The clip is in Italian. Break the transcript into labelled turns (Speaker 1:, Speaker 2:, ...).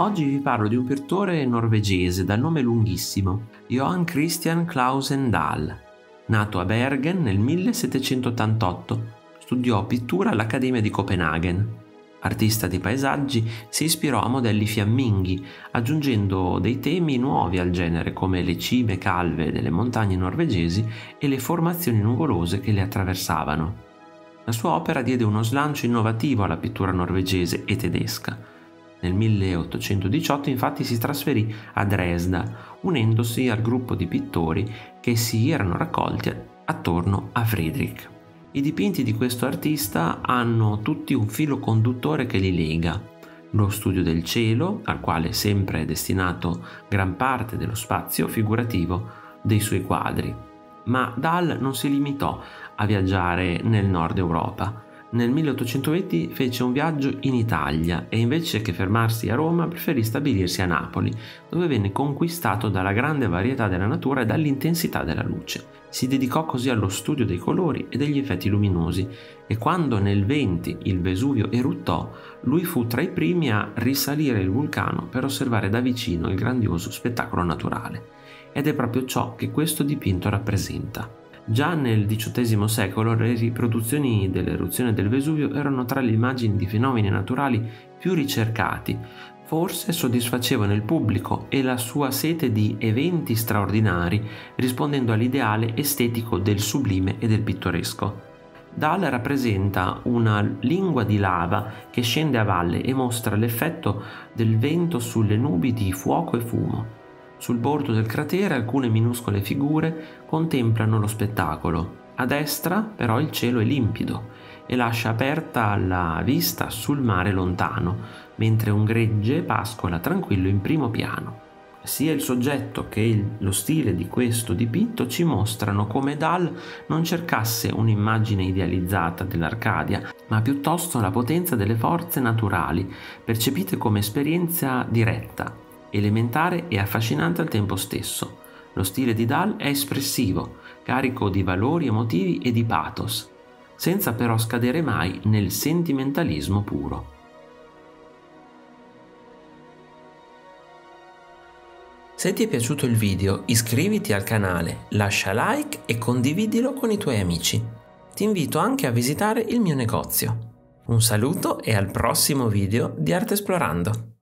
Speaker 1: Oggi vi parlo di un pittore norvegese dal nome lunghissimo, Johan Christian Clausen Dahl. Nato a Bergen nel 1788, studiò pittura all'Accademia di Copenaghen. Artista di paesaggi, si ispirò a modelli fiamminghi, aggiungendo dei temi nuovi al genere come le cime calve delle montagne norvegesi e le formazioni nuvolose che le attraversavano. La sua opera diede uno slancio innovativo alla pittura norvegese e tedesca nel 1818 infatti si trasferì a Dresda, unendosi al gruppo di pittori che si erano raccolti attorno a Friedrich. I dipinti di questo artista hanno tutti un filo conduttore che li lega. Lo studio del cielo, al quale sempre è destinato gran parte dello spazio figurativo dei suoi quadri. Ma Dahl non si limitò a viaggiare nel nord Europa nel 1820 fece un viaggio in Italia e invece che fermarsi a Roma preferì stabilirsi a Napoli, dove venne conquistato dalla grande varietà della natura e dall'intensità della luce. Si dedicò così allo studio dei colori e degli effetti luminosi e quando nel 20 il Vesuvio eruttò, lui fu tra i primi a risalire il vulcano per osservare da vicino il grandioso spettacolo naturale. Ed è proprio ciò che questo dipinto rappresenta. Già nel XVIII secolo le riproduzioni dell'eruzione del Vesuvio erano tra le immagini di fenomeni naturali più ricercati, forse soddisfacevano il pubblico e la sua sete di eventi straordinari, rispondendo all'ideale estetico del sublime e del pittoresco. Dahl rappresenta una lingua di lava che scende a valle e mostra l'effetto del vento sulle nubi di fuoco e fumo. Sul bordo del cratere alcune minuscole figure contemplano lo spettacolo. A destra però il cielo è limpido e lascia aperta la vista sul mare lontano, mentre un gregge pascola tranquillo in primo piano. Sia il soggetto che il, lo stile di questo dipinto ci mostrano come Dahl non cercasse un'immagine idealizzata dell'Arcadia, ma piuttosto la potenza delle forze naturali, percepite come esperienza diretta, elementare e affascinante al tempo stesso. Lo stile di Dahl è espressivo, carico di valori emotivi e di pathos, senza però scadere mai nel sentimentalismo puro. Se ti è piaciuto il video iscriviti al canale, lascia like e condividilo con i tuoi amici. Ti invito anche a visitare il mio negozio. Un saluto e al prossimo video di Arte Esplorando.